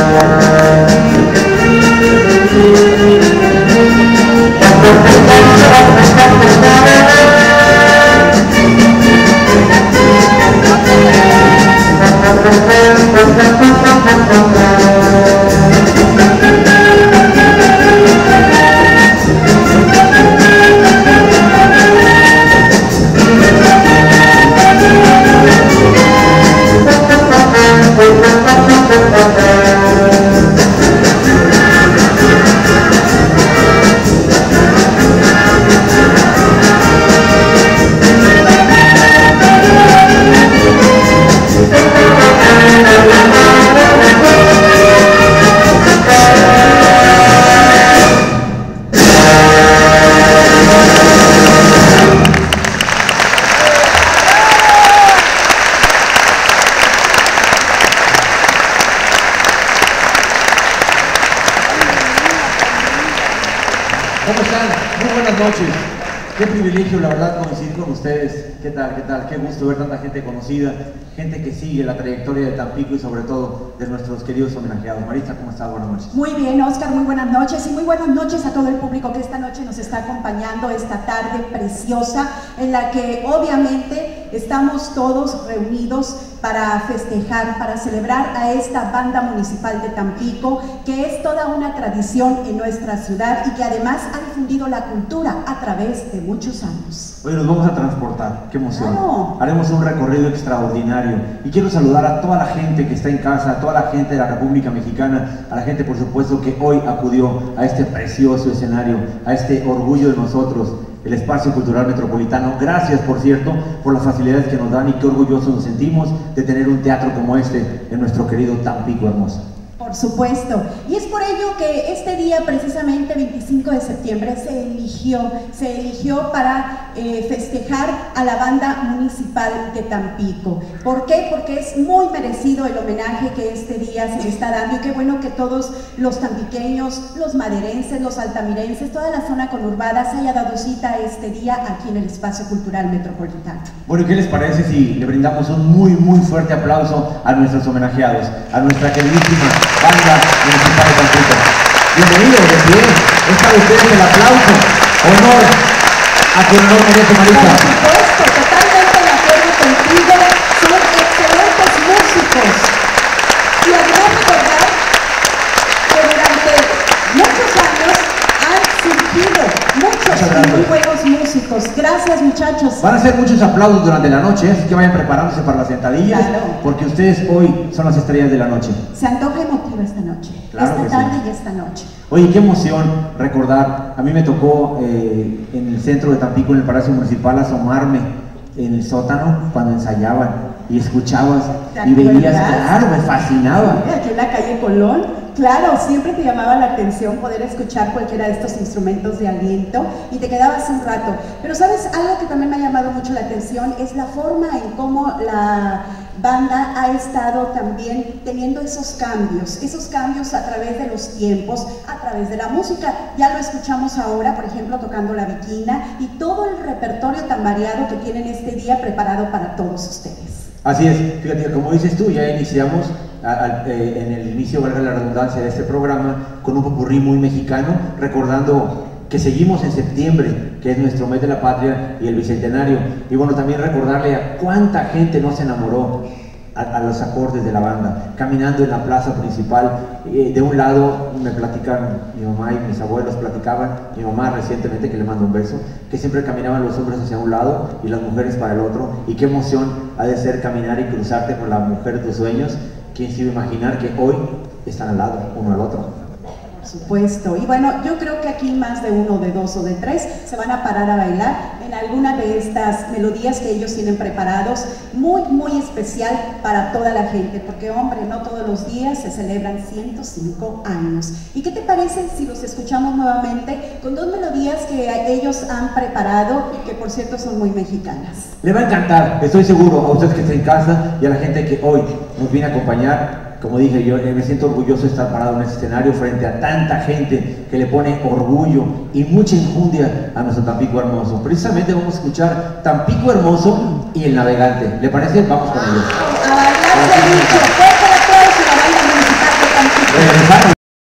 Yeah. ¿Cómo están? Muy buenas noches. Qué privilegio, la verdad, coincidir con ustedes. ¿Qué tal? ¿Qué tal? Qué gusto ver tanta gente conocida, gente que sigue la trayectoria de Tampico y sobre todo de nuestros queridos homenajeados. Marisa, ¿cómo estás? Buenas noches. Muy bien, Oscar, muy buenas noches y muy buenas noches a todo el público que esta noche nos está acompañando, esta tarde preciosa en la que obviamente estamos todos reunidos para festejar, para celebrar a esta banda municipal de Tampico, que es toda una tradición en nuestra ciudad y que además ha difundido la cultura a través de muchos años. Hoy nos vamos a transportar, qué emoción. Claro. Haremos un recorrido extraordinario y quiero saludar a toda la gente que está en casa, a toda la gente de la República Mexicana, a la gente por supuesto que hoy acudió a este precioso escenario, a este orgullo de nosotros, el espacio cultural metropolitano. Gracias, por cierto, por las facilidades que nos dan y qué orgullosos nos sentimos de tener un teatro como este en nuestro querido Tampico hermoso. Por supuesto. Y es por ello que este día, precisamente 25 de septiembre, se eligió, se eligió para eh, festejar a la banda municipal de Tampico. ¿Por qué? Porque es muy merecido el homenaje que este día se está dando y qué bueno que todos los tampiqueños, los maderenses, los altamirenses, toda la zona conurbada se haya dado cita este día aquí en el Espacio Cultural Metropolitano. Bueno, ¿qué les parece si le brindamos un muy, muy fuerte aplauso a nuestros homenajeados, a nuestra queridísima banda municipal de Tampico? Bienvenidos, pie. Es para ustedes el aplauso. Honor a quien honor merece, Por Marisa. supuesto, totalmente de acuerdo contigo, son excelentes músicos. Y además recordar que durante muchos años han surgido muchos Muchas y gracias. muy buenos músicos. Muchachos. Van a ser muchos aplausos durante la noche, así que vayan preparándose para las sentadillas, Claro. porque ustedes hoy son las estrellas de la noche. Se antoja emotiva esta noche, Claro esta que sí. tarde y esta noche. Oye, qué emoción recordar. A mí me tocó eh, en el centro de Tampico, en el Palacio Municipal, asomarme en el sótano cuando ensayaban y escuchabas ¿Te y veías, claro, me fascinaba. Aquí en la calle Colón, claro, siempre te llamaba la atención poder escuchar cualquiera de estos instrumentos de aliento y te quedabas un rato. Pero sabes, algo que también me ha llamado mucho la atención es la forma en cómo la banda ha estado también teniendo esos cambios, esos cambios a través de los tiempos, a través de la música. Ya lo escuchamos ahora, por ejemplo, tocando la viquina y todo el repertorio tan variado que tienen este día preparado para todos ustedes. Así es, fíjate, como dices tú, ya iniciamos al- eh, en el inicio, valga la redundancia, de este programa con un popurrí muy mexicano, recordando que seguimos en septiembre, que es nuestro mes de la patria y el bicentenario. Y bueno, también recordarle a cuánta gente no se enamoró a, a los acordes de la banda, caminando en la plaza principal. Eh, de un lado me platican, mi mamá y mis abuelos platicaban, mi mamá recientemente, que le mando un beso, que siempre caminaban los hombres hacia un lado y las mujeres para el otro. Y qué emoción ha de ser caminar y cruzarte con la mujer de tus sueños. ¿Quién se iba a imaginar que hoy están al lado, uno al otro? Por supuesto. Y bueno, yo creo que aquí más de uno, de dos o de tres se van a parar a bailar alguna de estas melodías que ellos tienen preparados, muy, muy especial para toda la gente, porque hombre, no todos los días se celebran 105 años. ¿Y qué te parece si los escuchamos nuevamente con dos melodías que ellos han preparado y que por cierto son muy mexicanas? Le va a encantar, estoy seguro, a usted que está en casa y a la gente que hoy nos viene a acompañar. Como dije, yo eh, me siento orgulloso de estar parado en este escenario frente a tanta gente que le pone orgullo y mucha injundia a nuestro Tampico Hermoso. Precisamente vamos a escuchar Tampico Hermoso y El Navegante. ¿Le parece? Vamos con ellos.